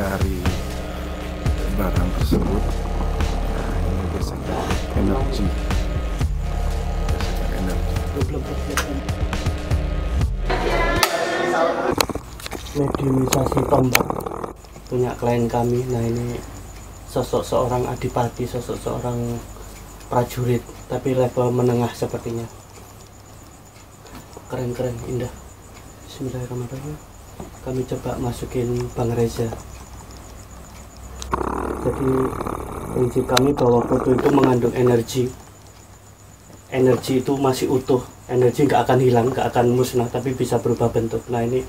dari barang tersebut. Nah ini biasanya energi. Biasanya energi. Tombak. Punya klien kami. Nah ini sosok seorang adipati sosok seorang prajurit tapi level menengah sepertinya. Keren-keren indah. Bismillahirrahmanirrahim. Kami coba masukin Bang Reza jadi prinsip kami bahwa foto itu mengandung energi. Energi itu masih utuh. Energi nggak akan hilang nggak akan musnah tapi bisa berubah bentuk. Nah ini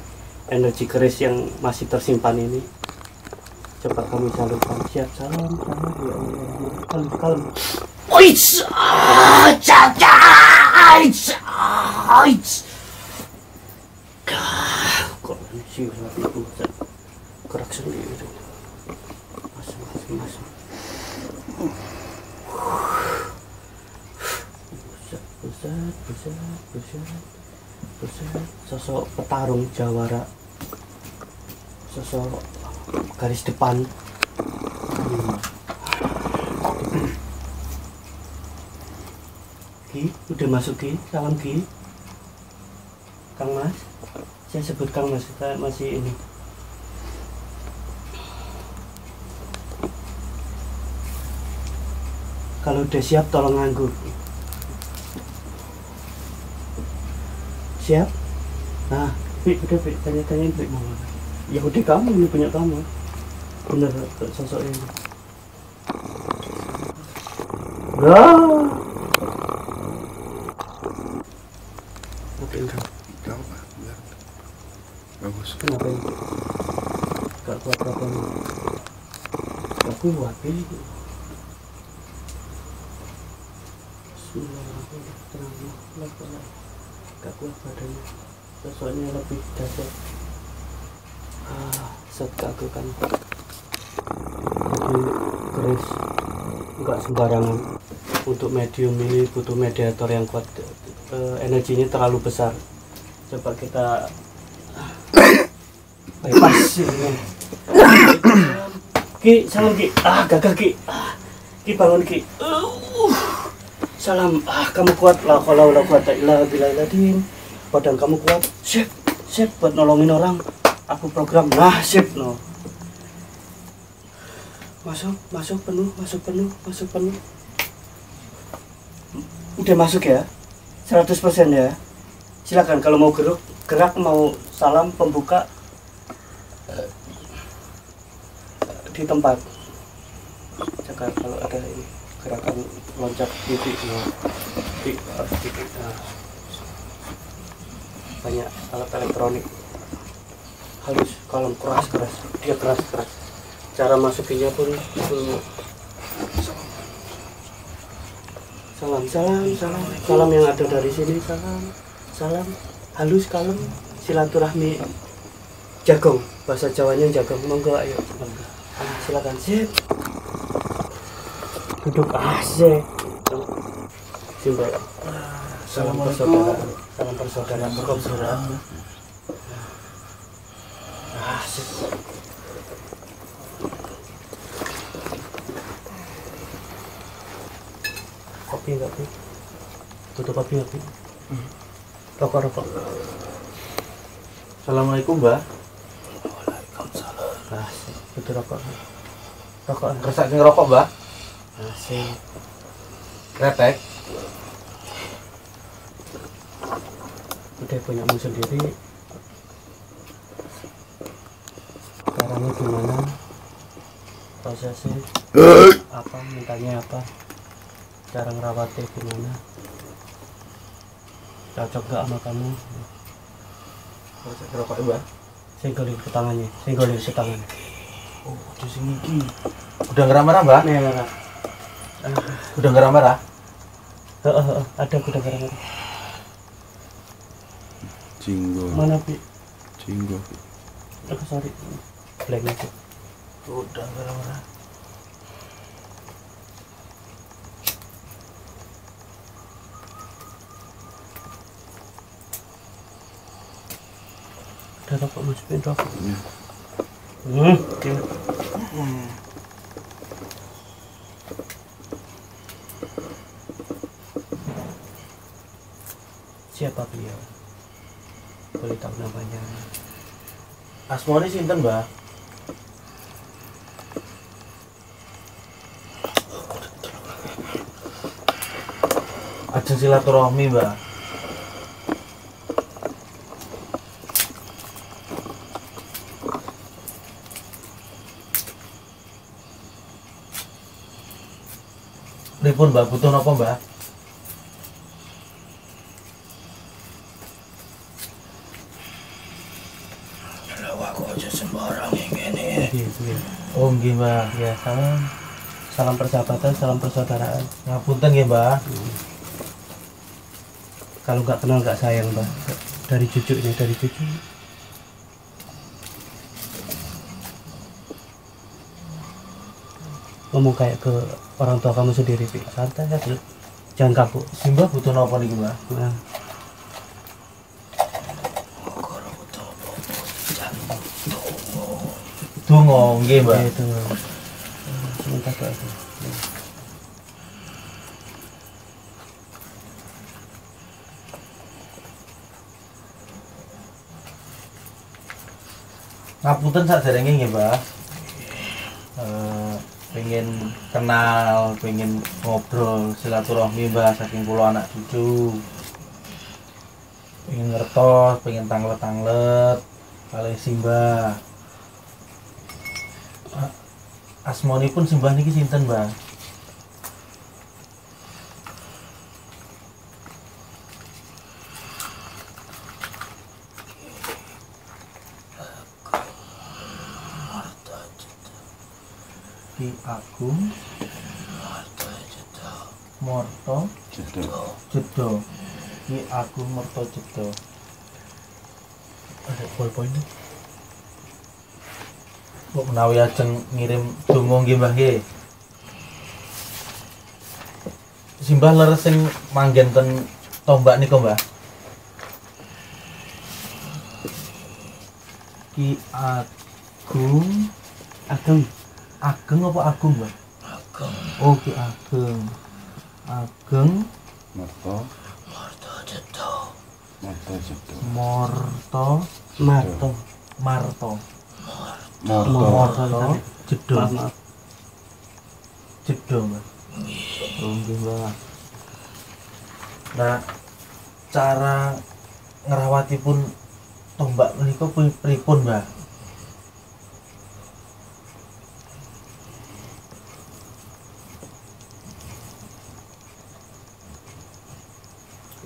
energi keris yang masih tersimpan ini. Coba kami salurkan. Siap salam salam. Ya Allah. Kalem kalem. Oits! Ah! Oits! Oits! Kok ini sih aku gerak sendiri Buset, buset, buset, buset, buset. sosok petarung jawara. Sosok garis depan. Ki, udah masuk Ki, salam Ki? Kang Mas? Saya sebut Kang Mas, kita masih ini kalau udah siap tolong nganggur siap nah Bi, udah Bi, tanya-tanyain Bi mau ya udah kamu ini punya kamu bener sosok ini Wah. Oke, udah. Gak apa bagus Kenapa ini? Gak kuat apa nih? Gak kuat ini. Bismillahirrahmanirrahim. Gak kuat badannya. Sosoknya lebih dahsyat. Ah, keagukan. Jadi keris nggak sembarangan. Untuk medium ini butuh mediator yang kuat. Eh, energinya terlalu besar. Coba kita bypass ini. Ki, salam Ki. Ah, gagal Ki. Ah, Ki bangun Ki. Uh, salam. Ah, kamu kuat. La haula wala quwata illa billah Badan kamu kuat. Sip, sip buat nolongin orang. Aku program. Nah, sip no. Masuk, masuk penuh, masuk penuh, masuk penuh. Udah masuk ya? 100% ya. Silakan kalau mau gerak, gerak mau salam pembuka eh, di tempat. Jaga kalau ada ini gerakan loncat titik nah, titik harus titik nah. banyak alat elektronik. Halus kalem keras keras. Dia keras keras. Cara masukinnya pun pun- salam salam salam. Salam yang ada dari sini salam salam. Halus kalem. Silaturahmi jagong. Bahasa Jawanya jagong. Monggo ayo. Silakan. Sip duduk asik simbol salam persaudaraan. Salam persaudaraan. Persaudaraan. Asik. Kopi enggak pi? Tutup kopi enggak pi? Rokok rokok Assalamualaikum mbak. Asik. Itu rokok. Rokok. Kerasa ngerokok mbak asik. Kretek. Udah punyamu sendiri. Caranya gimana? Prosesnya? Apa? Mintanya apa? Cara ngerawatnya gimana? Cocok gak sama kamu? Kerasa ngerokok ya mbak? Senggolin ke tangannya senggolin ke tangannya. Oh di sini Udah nggak marah merah Udah nggak marah ada kuda garang Jinggo. Mana bi Jinggo. Oh, sorry. Blank aja. Udah nggak marah ada rokok masukin rokok Iya. Hmm, Siapa beliau? Boleh tahu namanya? Asmoni sinten, Mbah? Ajeng silaturahmi, Mbah. Pripun, Mbah? Butuh napa, Mbah? Iya, iya. Oh, nggih, Mbah. Ya, salam. Salam persahabatan, salam persaudaraan. Ngapunten nggih, Mbah. Kalau nggak kenal nggak sayang, Mbak. Dari cucu ini, dari cucu. Ngomong kayak ke orang tua kamu sendiri, Pi. Santai aja. Jangan kaku. Simbah butuh napa niki, Mbah? Nah, Donga, nggih, ya itu. Sebentar doa itu. Ngapunten saderenge nggih, Mbah. Eh, pengen kenal, pengen ngobrol silaturahmi Mbah saking kula anak cucu. Pengen ngertos, pengen tanglet-tanglet kali Simbah. Ah, Asmonipun Simbah niki sinten, Mbah? Ki Agung Morto Jedok. Jedo Ki Agung Morto Jedo ada ballpoint Kok menawi ajeng ngirim donga nggih Mbah nggih Simbah leres sing manggen ten tombak nika Mbah Ki Agung Ageng. Ageng apa Agung, Mbak? Ageng. Oh, Ki Ageng. Ageng Marto. Marto Jedok. Marto. Morto Marto. Marto. Marto. Maaf. Jedo, Mbak. Oh, nggih, Mbak. Nah, cara ngerawatipun tombak menika pri- pripun, Mbak?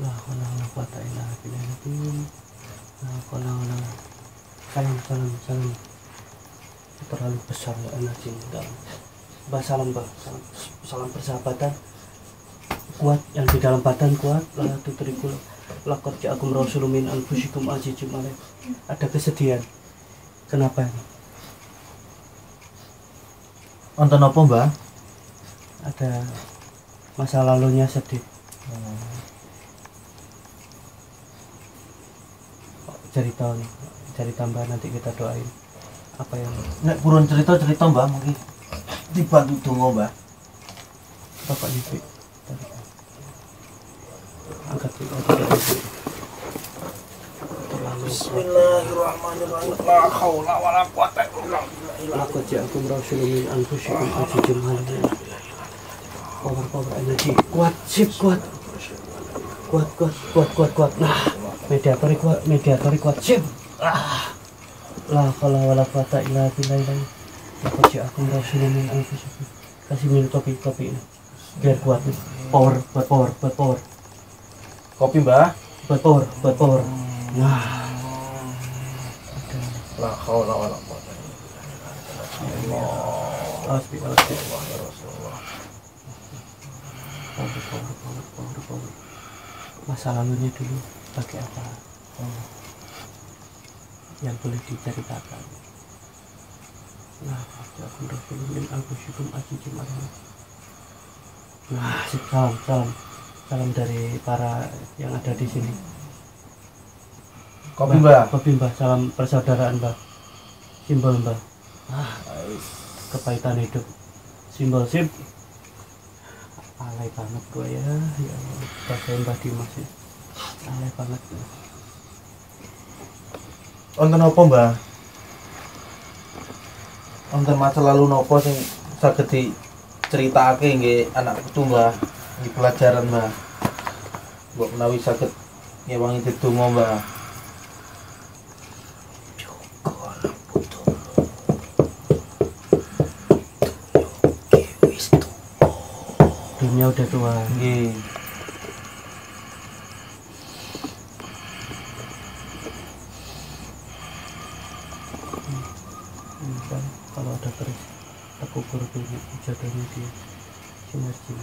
La haula wala quwata illa billah. La haula wala Salam, salam, salam. Terlalu energi dalam. Mbak salam, Mbak. Salam, salam persahabatan. Kuat yang di dalam badan kuat. La tutrikul lakot ja'akum rasulun min anfusikum azizum alaih. Ada kesedihan. Kenapa ini? Wonten apa, Mbak? Ada masa lalunya sedih. cerita nih cari tambah nanti kita doain apa yang Nek purun cerita-cerita, Mbak, mungkin dibantu donga, Mbak. bapak Yufi angkat Bismillahirrahmanirrahim. La haula wala quwata illa billah. Laqad ja'akum rasulun min anfusikum azizun alayhi power power energi. Kuat sip kuat. Kuat kuat kuat kuat kuat. Nah mediatori kuat mediatori kuat sip. Ah la haula wala quwata illa billah Laqad ja'akum rasulun min anfusikum. Kasih minum kopi kopi ini. Biar kuat nih. Power buat power buat power. Kopi, Mbak. buat power buat power. Nah. La haula wala quwata Bi. power power power power power. Masa lalunya dulu pakai apa? oh. Yang boleh diceritakan. Nah aku min anfusikum azizun alayhi nah sip, salam salam. Salam dari para yang ada di sini. Kopi, Mbak. kopi mbah salam persaudaraan mbah simbol mbah ah kepahitan hidup. Simbol sip alay banget gue ya. Ya Allah bagian Mbak Dimas ya. Alay banget Wonten apa, Mbah? Wonten masa lalu nopo sing saged diceritakake nggih anak putu, Mbah? Di pelajaran, Mbah. Mbok menawi saged ngewangi dedonga, Mbah. dunia udah tua Nggih. Ini kan kalau ada terus terkubur jodohnya dia sinergi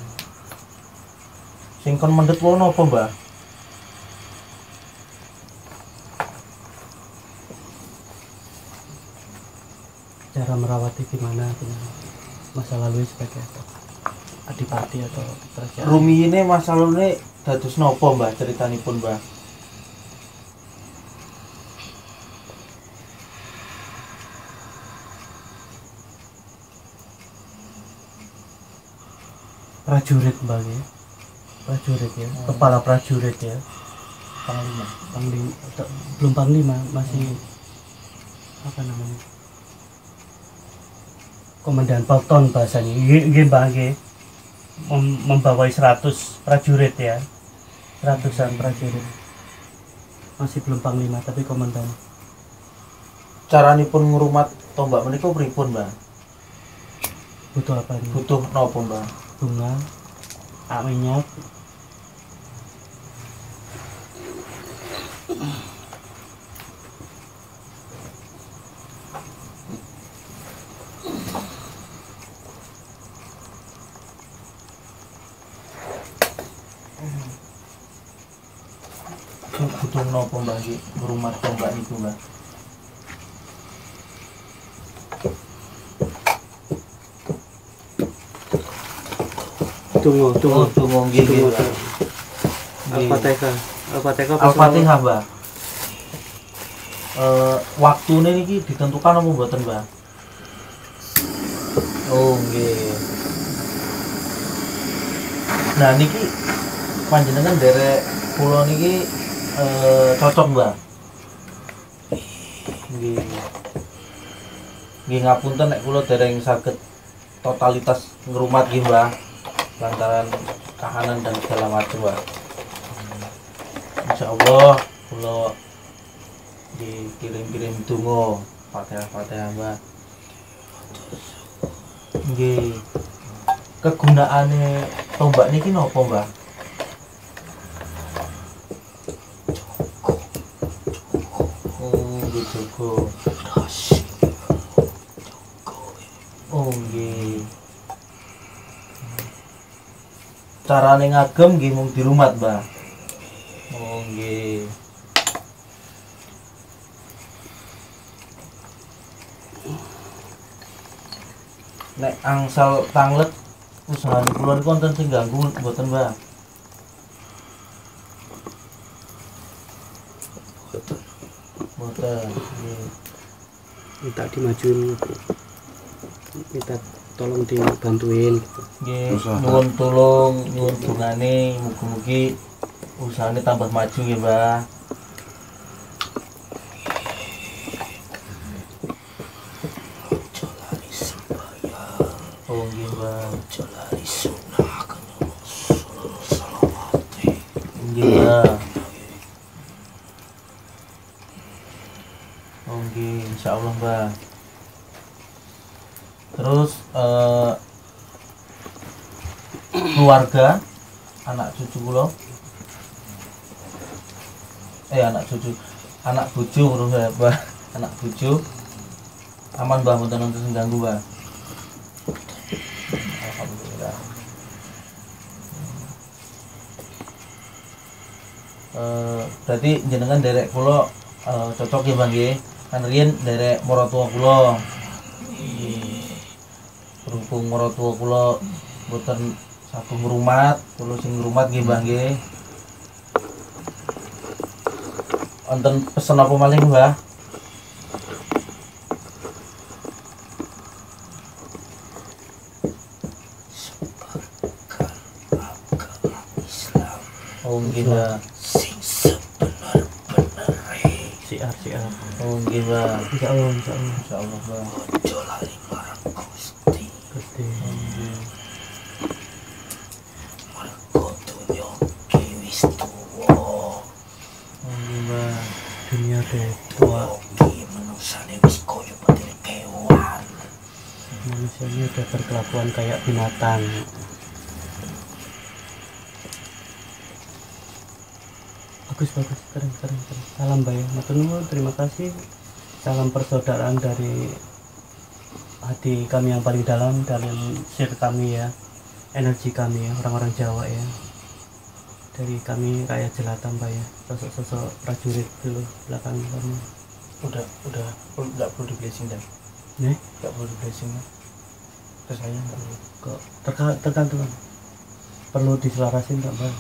Sing napa, Mbah? cara merawati gimana gimana masa lalu sebagai apa adipati atau kerajaan Rumiyine masa lalune dados napa, Mbah? Ceritanipun, Mbah. Prajurit mbak ya. Prajurit ya. Kepala prajurit ya. Panglima. panglima belum panglima masih apa namanya? Komandan pelton bahasanya. Nggih, nggih, mbak nggih. Mem- membawai 100 prajurit ya. Ratusan prajurit. Masih belum panglima tapi komandan. Caranipun ngrumat tombak menika pripun, Mbah? butuh apa ini? Butuh napa, Mbah? Bunga ak minyak butuh Mbah? iki ngrumat tombak niku, Mbah? Tunggu tunggu Oh, tunggu tunggu tunggu Nggih. Al-Fatihah Al-Fatihah apa Al-Fatihah, Mbah. Eh, waktune niki ditentukan apa mboten, Mbah? Oh, nggih. Nah, niki panjenengan derek kula niki eh, cocok, Mbah. Nggih. Nggih ngapunten nek kula dereng saged totalitas ngrumat nggih, Mbah. Lantaran kahanan dan segala macam. Insya Allah kula dikirim-kirim donga Fatihah-Fatihah Mbah. Nggih. Kegunaane tombak niki napa, Mbah? Carane ngagem nggih mung di rumah, Mbah. Oh, nggih. Nek angsal tanglet usaha kula niku wonten sing ganggu mboten, Mbah? Mboten. nggih. minta dimajuin minta tolong dibantuin gitu. Nggih, nyuwun tulung, nyuwun dungane mugi-mugi usahane tambah maju nggih, Mbah. Oh, nggih, Mbah. Nggih, Mbah. Oh, nggih, insyaallah, Mbah. Terus eh keluarga anak cucu kula. Eh anak cucu anak urung ya Mbah anak bojo. Aman Mbah mboten sing ganggu Mbah Alhamdulillah. Eh, berarti jenengan derek kula eh, cocok ya Bang nggih. Kan riyen derek kula. Nggih sepuh mertua kulo boten satu merumat kulo sing ngrumat gih bang gih Anten pesen apa maling Mbah Oh, gila! Sing sebenar-benar eh. si ar si ar Oh, gila! Mbah. Insyaallah, insyaallah, insyaallah, Mbah. Tua manusianya udah berkelakuan kayak binatang. Bagus bagus. Keren keren keren. Salam mbak ya. Matur nuwun, terima kasih. Salam persaudaraan dari hati kami yang paling dalam dalam share kami ya. Energi kami ya. Orang-orang Jawa ya dari kami rakyat mbak ya. Sosok-sosok prajurit dulu belakang kami udah udah nggak perlu di blessing dan nih? Nggak perlu di blessing terus saya nggak perlu. Kok terka- tergantung. Perlu diselarasin nggak mbak?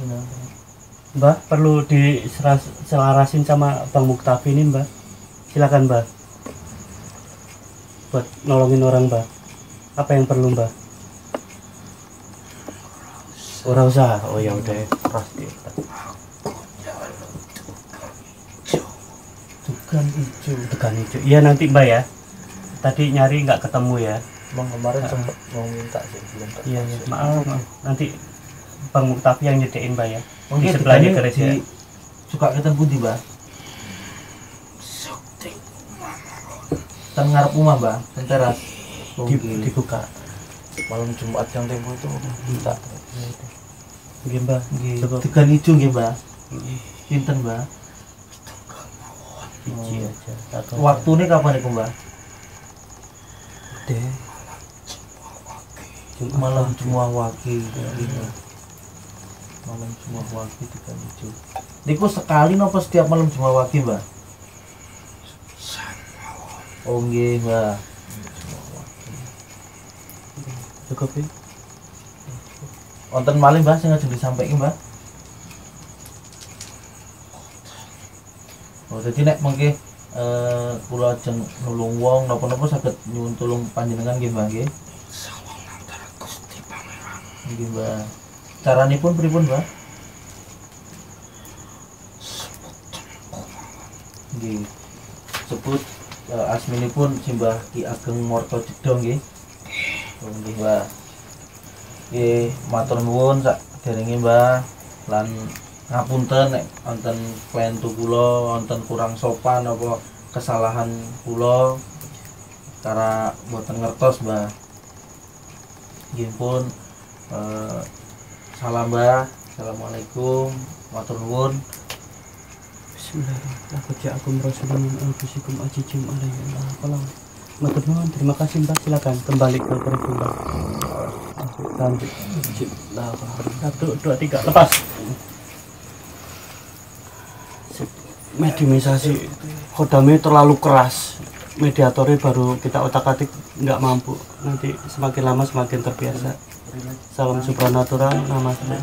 Benar mbak? Perlu diselarasin sama bang Muktafi ini mbak. Silakan mbak. Buat nolongin orang mbak. Apa yang perlu mbak Ora usah. Oh ya udah pasti. tukang hijau Tekan hijau. Iya nanti mbak ya. Tadi nyari nggak ketemu ya. emang kemarin sempet mau minta sih belum Iya, iya. Maaf, maaf. Nanti Bang Muktafi yang nyediain mbak ya. Oke, Di sebelahnya gereja. di- suka ketemu di mbak ngarep rumah mbak teras Di, dibuka. Malam Jumat yang tempo itu minta. Cukup. tukang hijau nggih mbak. Pinten Biji aja. Satu waktu ini kapan itu mbak? Deh. Malam semua waki malam semua waki tukang hijau Niku sekali nopo setiap malam semua waki mbak? Oh nggih Cukup ya. wonten malih mbak sing ajeng disampaikan mbak. Oh jadi nek mengke eh kula ajeng nulung wong napa-napa saged nyuwun tulung panjenengan nggih mbak nggih? Sawang antara Gusti Pangeran nggih caranipun pripun nggih. Sebut eh, asminipun simbah Ki Ageng Morto Jedong nggih? oh nggih mbak nggih matur nuwun sak derenge mbak lan ngapunten nek wonten klentu kula wonten kurang sopan apa kesalahan kula. Cara boten ngertos mbak nggih pun eh, salam mbak assalamualaikum. Matur nuwun. Bismillahirrahmanirrahim. Rasulullah anfusikum ajijum alaihi Allah. Matur nuwun, terima kasih Mbak. Silakan kembali ke kereta Mbak. Lanjut. Satu, dua, tiga, lepas. Mediumisasi kodamnya terlalu keras. Mediatornya baru kita otak-atik nggak mampu. Nanti semakin lama semakin terbiasa. Salam supranatural, nama saya.